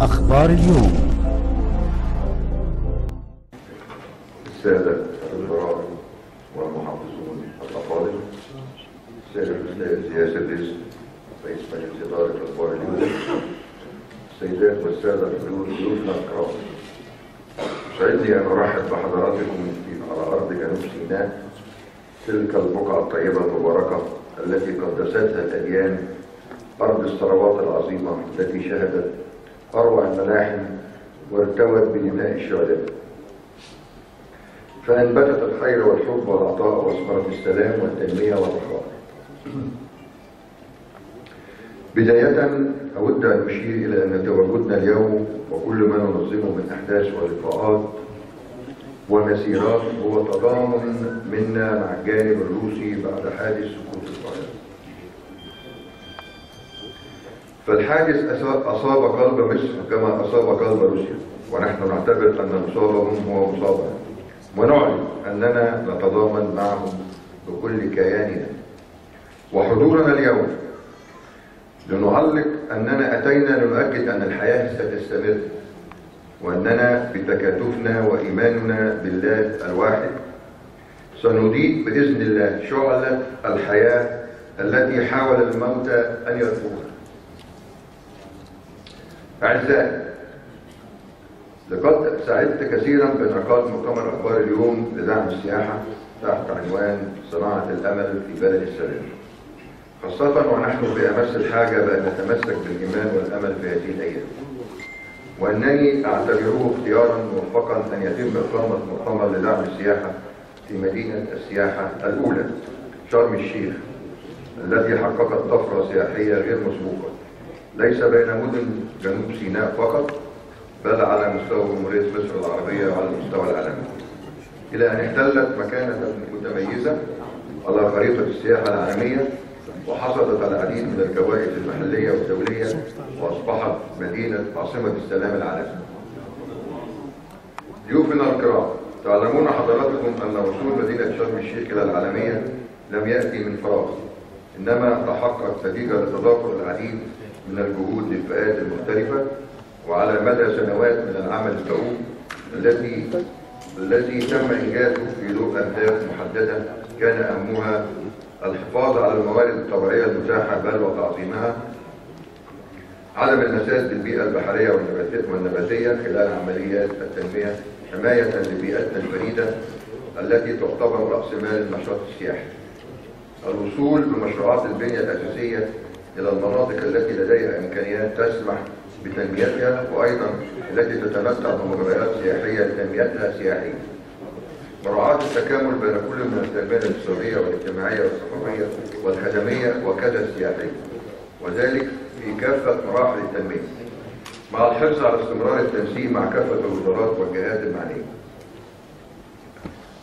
أخبار اليوم. السادة الوزراء والمحافظون الأفاضل. الأستاذ زياد الرزق رئيس مجلس إدارة أخبار اليوم. السيدات والسادة ضيوفنا الكرام يسعدني أن أرحب بحضراتكم على أرض جنوب سيناء تلك البقعة الطيبة المباركة التي قدستها الأديان أرض الثروات العظيمة التي شهدت أروع الملاحم وارتوت بدماء الشهداء فأنبتت الخير والحب والعطاء وأثمرت السلام والتنمية والرخاء. بداية أود أن أشير إلى أن تواجدنا اليوم وكل ما ننظمه من أحداث ولقاءات ومسيرات هو تضامن منا مع الجانب الروسي بعد حادث سقوط القاهرة. فالحادث أصاب قلب مصر كما أصاب قلب روسيا. ونحن نعتبر أن مصابهم هو مصابنا ونعلن أننا نتضامن معهم بكل كياننا. وحضورنا اليوم. لنعلق أننا أتينا لنؤكد أن الحياة ستستمر. وأننا بتكاتفنا وإيماننا بالله الواحد. سنضيء بإذن الله شعلة الحياة التي حاول الموت أن يطفوها أعزائي لقد سعدت كثيرا بانعقاد مؤتمر أخبار اليوم لدعم السياحة تحت عنوان صناعة الأمل في بلد السلام. خاصة ونحن بأمس الحاجة بأن نتمسك بالإيمان والأمل في هذه الأيام. وأنني أعتبره اختيارا موفقا أن يتم إقامة مؤتمر لدعم السياحة في مدينة السياحة الأولى شرم الشيخ التي حققت طفرة سياحية غير مسبوقة ليس بين مدن جنوب سيناء فقط بل على مستوى جمهورية مصر العربية وعلى المستوى العالمي إلى أن احتلت مكانة متميزة على خريطة السياحة العالمية وحصلت على العديد من الجوائز المحلية والدولية وأصبحت مدينة عاصمة السلام العالمي. ضيوفنا الكرام تعلمون حضراتكم أن وصول مدينة شرم الشيخ إلى العالمية لم يأتي من فراغ إنما تحقق نتيجة لتضافر العديد من الجهود للفئات المختلفة وعلى مدى سنوات من العمل الدؤوب الذي الذي تم إنجازه في ضوء أهداف محددة كان أهمها الحفاظ على الموارد الطبيعية المتاحة بل وتعظيمها عدم المساس بالبيئه البحرية والنباتيه خلال عمليات التنمية حماية لبيئتنا الفريده التي تعتبر رأس مال النشاط السياحي. الوصول بمشروعات البنية الأساسية إلى المناطق التي لديها إمكانيات تسمح بتنميتها وأيضا التي تتمتع بمباريات سياحية لتنميتها سياحيا. مراعاة التكامل بين كل من التنمية الاقتصادية والاجتماعية والثقافية والخدميه وكذا السياحيه. وذلك في كافة مراحل التنمية. مع الحرص على استمرار التنسيق مع كافة الوزارات والجهات المعنية.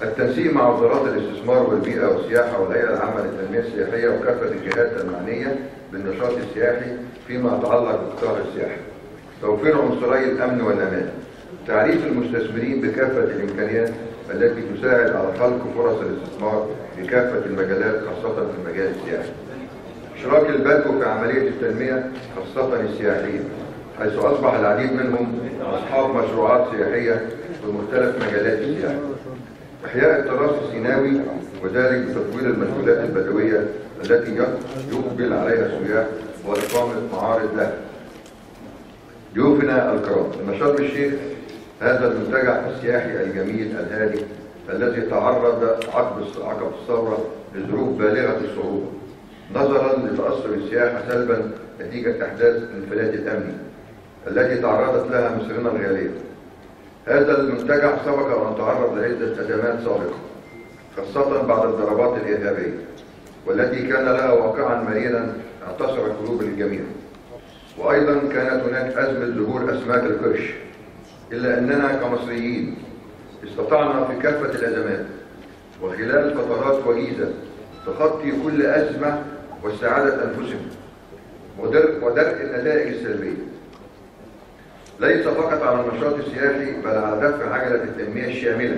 التنسيق مع وزارات الاستثمار والبيئة والسياحة والهيئة العامة للتنمية السياحية وكافة الجهات المعنية بالنشاط السياحي فيما يتعلق بالقطاع السياحي. توفير عنصري الأمن والأمان. تعريف المستثمرين بكافة الإمكانيات التي تساعد على خلق فرص الاستثمار بكافه المجالات خاصة في المجال السياحي. إشراك البدو في عملية التنمية خاصة السياحية حيث أصبح العديد منهم أصحاب مشروعات سياحية في مختلف مجالات السياحة. إحياء التراث السيناوي وذلك بتطوير المنشودات البدوية التي يقبل عليها السياح وإقامة معارض لها. ضيوفنا الكرام شرم الشيخ هذا المنتجع السياحي الجميل الهادي الذي تعرض عقب عقب الثورة لظروف بالغة الصعوبه نظرا لتأثر السياحه سلبا نتيجة أحداث الانفلات الامني التي تعرضت لها مصرنا الغاليه. هذا المنتجع سبق وان تعرض لعدة أزمات سابقة خاصة بعد الضربات الإرهابية والتي كان لها واقعا مريرا اعتصر قلوب الجميع. وأيضا كانت هناك أزمة ظهور أسماك القرش إلا أننا كمصريين استطعنا في كافة الأزمات وخلال فترات وجيزه تخطي كل أزمة واستعاده انفسهم ودرء النتائج السلبية. ليس فقط على النشاط السياحي بل على دفع عجله التنميه الشامله